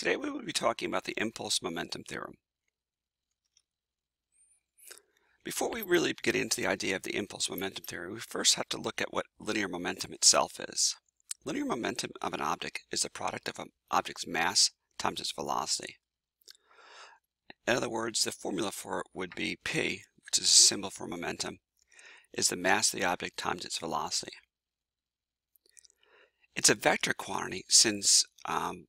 Today we will be talking about the impulse momentum theorem. Before we really get into the idea of the impulse momentum theory, we first have to look at what linear momentum itself is. Linear momentum of an object is the product of an object's mass times its velocity. In other words, the formula for it would be P, which is a symbol for momentum, is the mass of the object times its velocity. It's a vector quantity since um,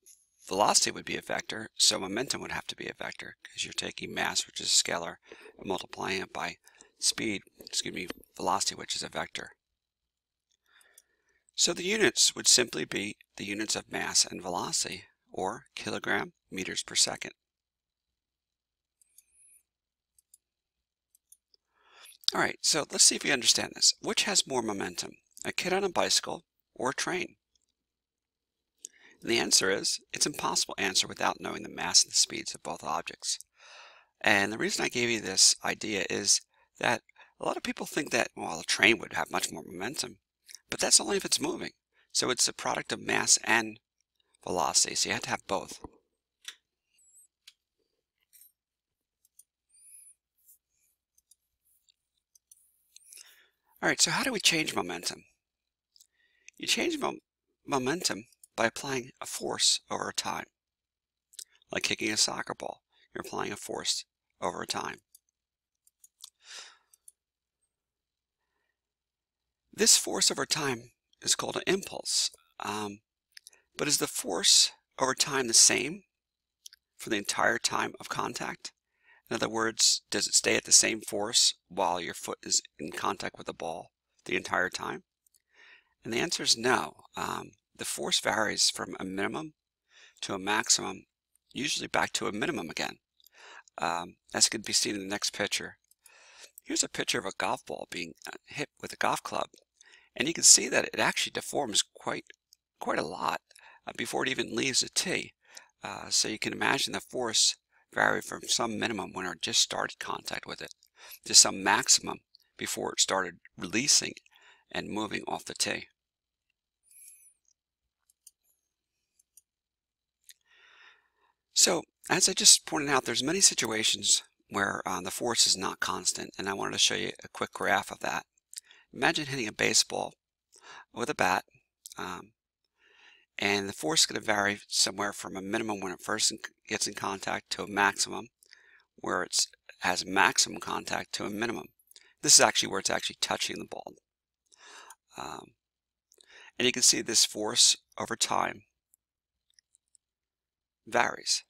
velocity would be a vector, so momentum would have to be a vector because you're taking mass, which is a scalar, and multiplying it by speed, excuse me, velocity, which is a vector. So the units would simply be the units of mass and velocity, or kilogram meters per second. All right, so let's see if we understand this. Which has more momentum, a kid on a bicycle or a train? And the answer is, it's impossible to answer without knowing the mass and the speeds of both objects. And the reason I gave you this idea is that a lot of people think that, well, a train would have much more momentum, but that's only if it's moving. So it's a product of mass and velocity, so you have to have both. All right, so how do we change momentum? You change mo momentum by applying a force over a time. Like kicking a soccer ball, you're applying a force over a time. This force over time is called an impulse. Um, but is the force over time the same for the entire time of contact? In other words, does it stay at the same force while your foot is in contact with the ball the entire time? And the answer is no. Um, the force varies from a minimum to a maximum, usually back to a minimum again. Um, as can be seen in the next picture. Here's a picture of a golf ball being uh, hit with a golf club. And you can see that it actually deforms quite, quite a lot uh, before it even leaves the tee. Uh, so you can imagine the force vary from some minimum when it just started contact with it to some maximum before it started releasing and moving off the tee. So as I just pointed out, there's many situations where uh, the force is not constant, and I wanted to show you a quick graph of that. Imagine hitting a baseball with a bat, um, and the force is going to vary somewhere from a minimum when it first gets in contact to a maximum, where it has maximum contact to a minimum. This is actually where it's actually touching the ball. Um, and you can see this force over time varies.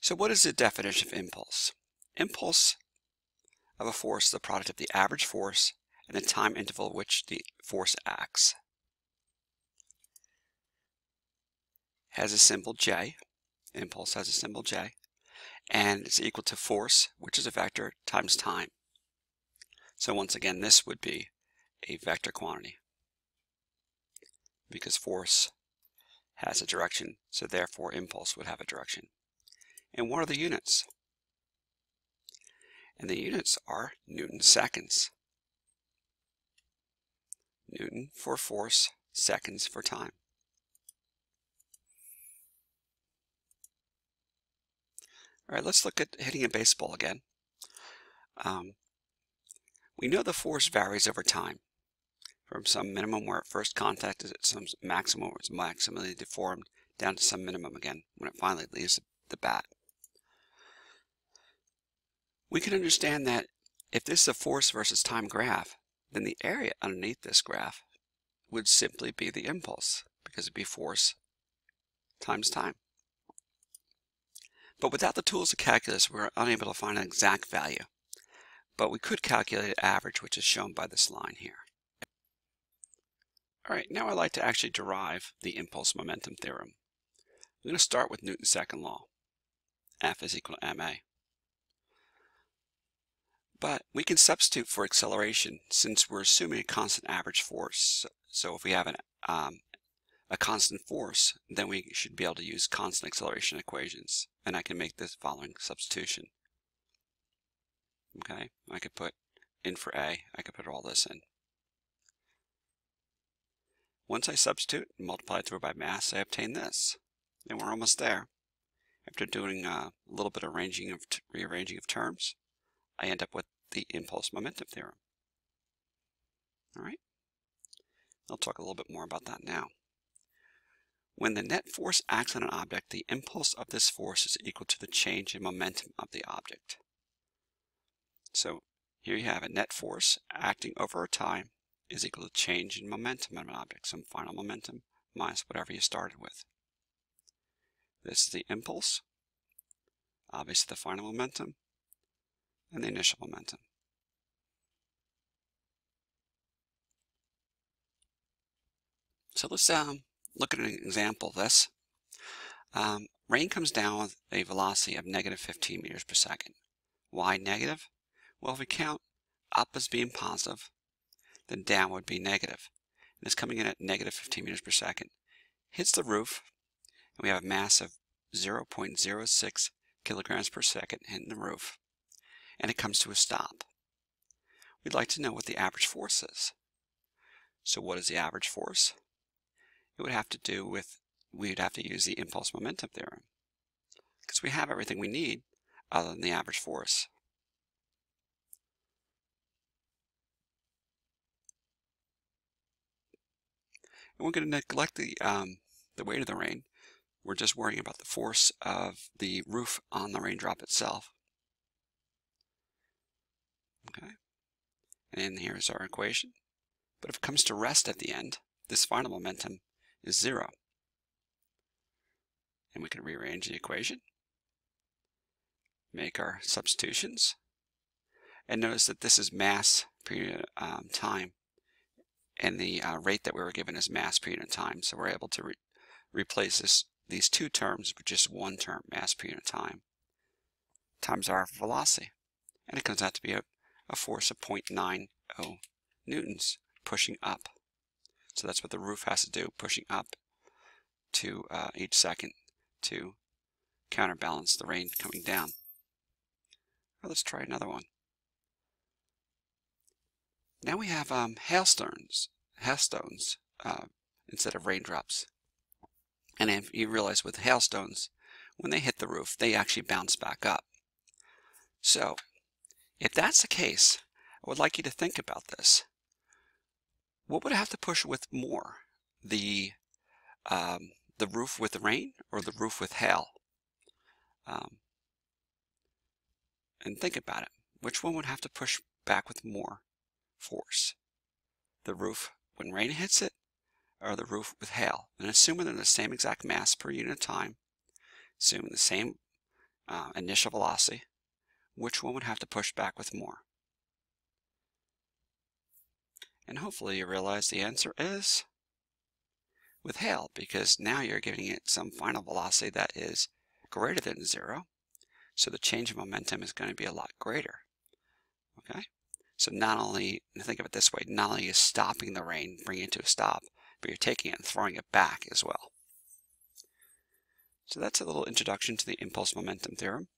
So what is the definition of impulse? Impulse of a force is the product of the average force and the time interval at which the force acts. Has a symbol J, impulse has a symbol J, and it's equal to force, which is a vector, times time. So once again, this would be a vector quantity because force has a direction, so therefore impulse would have a direction. And what are the units? And the units are Newton seconds. Newton for force, seconds for time. All right, let's look at hitting a baseball again. Um, we know the force varies over time from some minimum where it first contacted some maximum where it's maximally deformed down to some minimum again when it finally leaves the bat. We can understand that if this is a force versus time graph, then the area underneath this graph would simply be the impulse because it'd be force times time. But without the tools of calculus, we're unable to find an exact value. But we could calculate an average, which is shown by this line here. All right, now I'd like to actually derive the impulse momentum theorem. I'm going to start with Newton's second law. F is equal to ma. But we can substitute for acceleration since we're assuming a constant average force. So if we have an, um, a constant force, then we should be able to use constant acceleration equations. And I can make this following substitution. Okay, I could put in for A, I could put all this in. Once I substitute and multiply through by mass, I obtain this. And we're almost there. After doing a little bit of arranging of rearranging of terms, I end up with the impulse momentum theorem. All right? I'll talk a little bit more about that now. When the net force acts on an object, the impulse of this force is equal to the change in momentum of the object. So here you have a net force acting over a time is equal to change in momentum of an object, some final momentum minus whatever you started with. This is the impulse, obviously the final momentum, and the initial momentum. So let's um, look at an example of this. Um, rain comes down with a velocity of negative 15 meters per second. Why negative? Well, if we count up as being positive, then down would be negative. And it's coming in at negative 15 meters per second. Hits the roof, and we have a mass of 0.06 kilograms per second hitting the roof, and it comes to a stop. We'd like to know what the average force is. So what is the average force? It would have to do with, we'd have to use the impulse momentum theorem. Because we have everything we need other than the average force. And we're going to neglect the, um, the weight of the rain. We're just worrying about the force of the roof on the raindrop itself. Okay. And here's our equation. But if it comes to rest at the end, this final momentum is zero. And we can rearrange the equation, make our substitutions, and notice that this is mass per um, time and the uh, rate that we were given is mass per unit time. So we're able to re replace this, these two terms with just one term, mass per unit time, times our velocity. And it comes out to be a, a force of 0.90 newtons pushing up. So that's what the roof has to do, pushing up to uh, each second to counterbalance the rain coming down. Let's try another one. Now we have um, hailstones, hailstones uh, instead of raindrops. And if you realize with hailstones, when they hit the roof, they actually bounce back up. So, if that's the case, I would like you to think about this. What would I have to push with more? The, um, the roof with the rain or the roof with hail? Um, and think about it. Which one would have to push back with more? Force. The roof when rain hits it, or the roof with hail. And assuming they're the same exact mass per unit of time, assuming the same uh, initial velocity, which one would have to push back with more? And hopefully you realize the answer is with hail, because now you're giving it some final velocity that is greater than zero. So the change of momentum is going to be a lot greater. Okay? So not only, think of it this way, not only is stopping the rain, bringing it to a stop, but you're taking it and throwing it back as well. So that's a little introduction to the impulse momentum theorem.